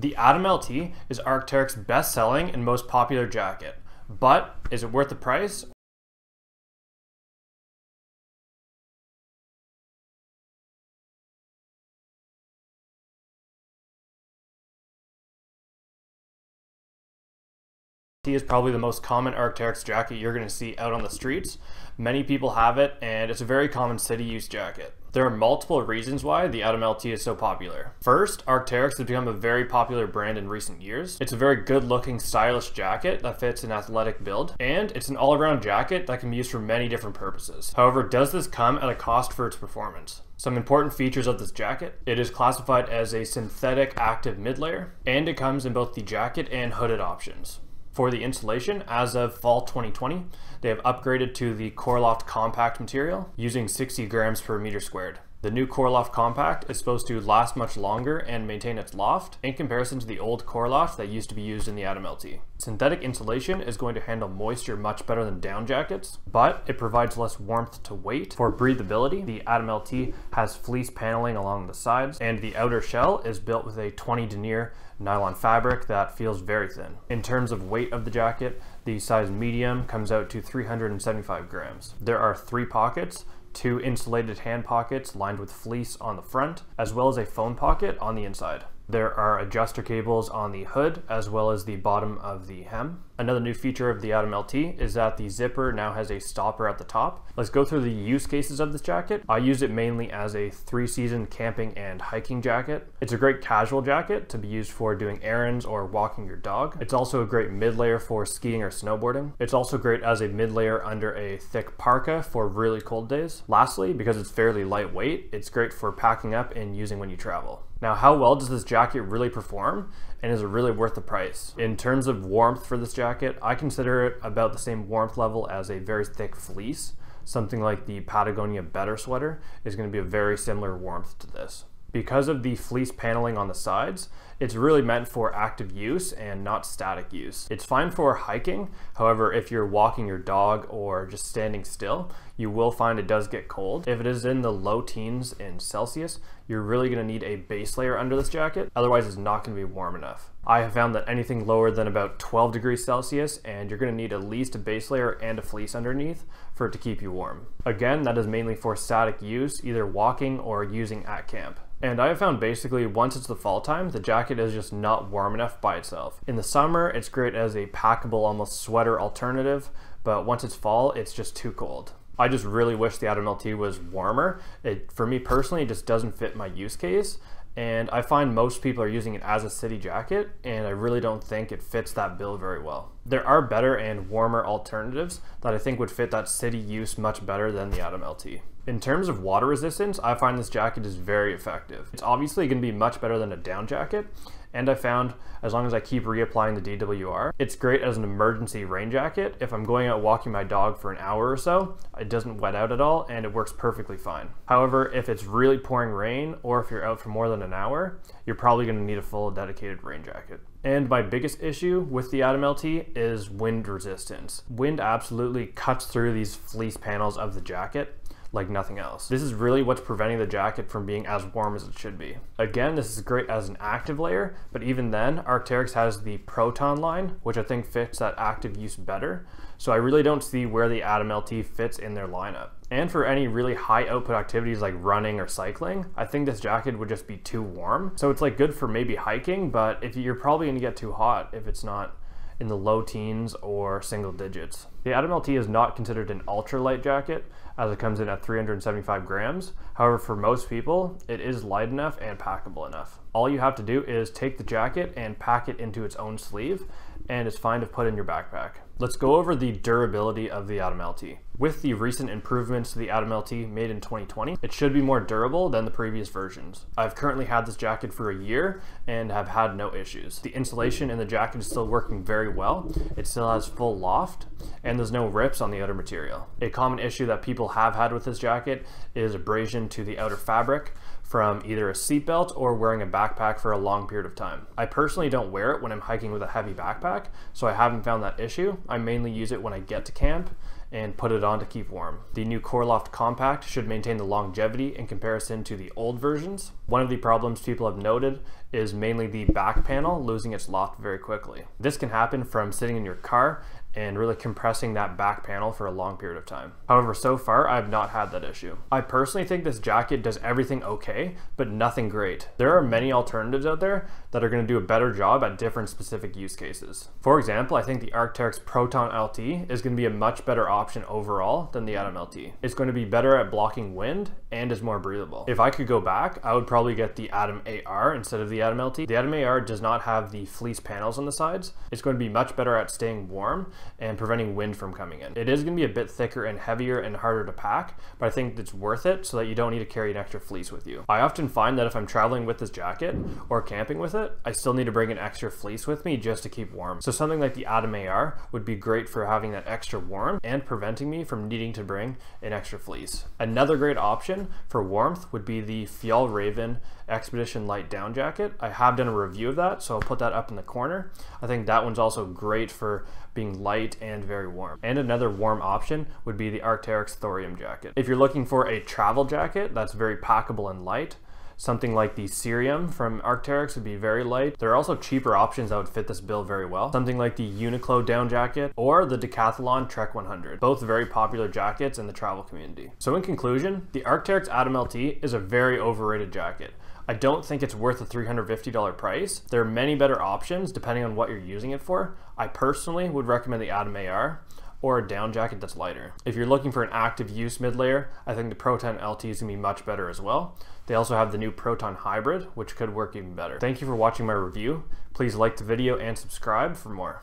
The Atom LT is Arc'teryx's best selling and most popular jacket, but is it worth the price is probably the most common Arc'teryx jacket you're going to see out on the streets. Many people have it, and it's a very common city use jacket. There are multiple reasons why the Atom LT is so popular. First, Arc'teryx has become a very popular brand in recent years. It's a very good looking, stylish jacket that fits an athletic build, and it's an all around jacket that can be used for many different purposes. However, does this come at a cost for its performance? Some important features of this jacket. It is classified as a synthetic active mid layer, and it comes in both the jacket and hooded options. For the insulation, as of fall 2020, they have upgraded to the Coreloft compact material using 60 grams per meter squared. The new Coreloft Compact is supposed to last much longer and maintain its loft in comparison to the old Coreloft that used to be used in the Atom LT. Synthetic insulation is going to handle moisture much better than down jackets, but it provides less warmth to weight. For breathability, the Atom LT has fleece paneling along the sides, and the outer shell is built with a 20 denier nylon fabric that feels very thin. In terms of weight of the jacket, the size medium comes out to 375 grams. There are three pockets, two insulated hand pockets lined with fleece on the front, as well as a phone pocket on the inside. There are adjuster cables on the hood as well as the bottom of the hem. Another new feature of the Atom LT is that the zipper now has a stopper at the top. Let's go through the use cases of this jacket. I use it mainly as a three season camping and hiking jacket. It's a great casual jacket to be used for doing errands or walking your dog. It's also a great mid layer for skiing or snowboarding. It's also great as a mid layer under a thick parka for really cold days. Lastly, because it's fairly lightweight, it's great for packing up and using when you travel. Now, how well does this jacket really perform and is it really worth the price? In terms of warmth for this jacket, I consider it about the same warmth level as a very thick fleece. Something like the Patagonia Better sweater is going to be a very similar warmth to this. Because of the fleece paneling on the sides, it's really meant for active use and not static use. It's fine for hiking. However, if you're walking your dog or just standing still, you will find it does get cold. If it is in the low teens in Celsius, you're really gonna need a base layer under this jacket. Otherwise, it's not gonna be warm enough. I have found that anything lower than about 12 degrees Celsius and you're gonna need at least a base layer and a fleece underneath for it to keep you warm. Again, that is mainly for static use, either walking or using at camp. And I have found basically once it's the fall time, the jacket is just not warm enough by itself. In the summer, it's great as a packable, almost sweater alternative, but once it's fall, it's just too cold. I just really wish the Atom LT was warmer. It, for me personally, it just doesn't fit my use case. And I find most people are using it as a city jacket, and I really don't think it fits that bill very well. There are better and warmer alternatives that I think would fit that city use much better than the Atom LT. In terms of water resistance, I find this jacket is very effective. It's obviously going to be much better than a down jacket, and I found as long as I keep reapplying the DWR, it's great as an emergency rain jacket. If I'm going out walking my dog for an hour or so, it doesn't wet out at all and it works perfectly fine. However, if it's really pouring rain or if you're out for more than an hour, you're probably going to need a full dedicated rain jacket. And my biggest issue with the Atom LT is wind resistance. Wind absolutely cuts through these fleece panels of the jacket like nothing else. This is really what's preventing the jacket from being as warm as it should be. Again, this is great as an active layer, but even then, Arc'teryx has the Proton line, which I think fits that active use better. So I really don't see where the Atom LT fits in their lineup. And for any really high output activities like running or cycling, I think this jacket would just be too warm. So it's like good for maybe hiking, but if you're probably gonna get too hot if it's not in the low teens or single digits. The Atom LT is not considered an ultralight jacket as it comes in at 375 grams. However, for most people, it is light enough and packable enough. All you have to do is take the jacket and pack it into its own sleeve and it's fine to put in your backpack. Let's go over the durability of the Atom LT. With the recent improvements to the Atom LT made in 2020, it should be more durable than the previous versions. I've currently had this jacket for a year and have had no issues. The insulation in the jacket is still working very well. It still has full loft and there's no rips on the outer material. A common issue that people have had with this jacket is abrasion to the outer fabric from either a seatbelt or wearing a backpack for a long period of time. I personally don't wear it when I'm hiking with a heavy backpack, so I haven't found that issue. I mainly use it when I get to camp and put it on to keep warm. The new Coreloft Compact should maintain the longevity in comparison to the old versions. One of the problems people have noted is mainly the back panel losing its loft very quickly. This can happen from sitting in your car and really compressing that back panel for a long period of time. However, so far I've not had that issue. I personally think this jacket does everything okay, but nothing great. There are many alternatives out there that are going to do a better job at different specific use cases. For example, I think the Arc'teryx Proton LT is going to be a much better option overall than the Atom LT. It's going to be better at blocking wind and is more breathable. If I could go back, I would probably get the Atom AR instead of the Atom LT. The Atom AR does not have the fleece panels on the sides. It's going to be much better at staying warm and preventing wind from coming in. It is going to be a bit thicker and heavier and harder to pack, but I think it's worth it so that you don't need to carry an extra fleece with you. I often find that if I'm traveling with this jacket or camping with it, I still need to bring an extra fleece with me just to keep warm. So something like the Atom AR would be great for having that extra warmth and preventing me from needing to bring an extra fleece. Another great option for warmth would be the Fjällräven Expedition Light Down Jacket. I have done a review of that, so I'll put that up in the corner. I think that one's also great for being light and very warm. And another warm option would be the Arc'teryx Thorium jacket. If you're looking for a travel jacket that's very packable and light, Something like the Cerium from Arc'teryx would be very light. There are also cheaper options that would fit this bill very well. Something like the Uniqlo down jacket or the Decathlon Trek 100. Both very popular jackets in the travel community. So in conclusion, the Arc'teryx Atom LT is a very overrated jacket. I don't think it's worth a $350 price. There are many better options depending on what you're using it for. I personally would recommend the Atom AR or a down jacket that's lighter. If you're looking for an active use mid layer, I think the Proton LT is gonna be much better as well. They also have the new Proton Hybrid, which could work even better. Thank you for watching my review. Please like the video and subscribe for more.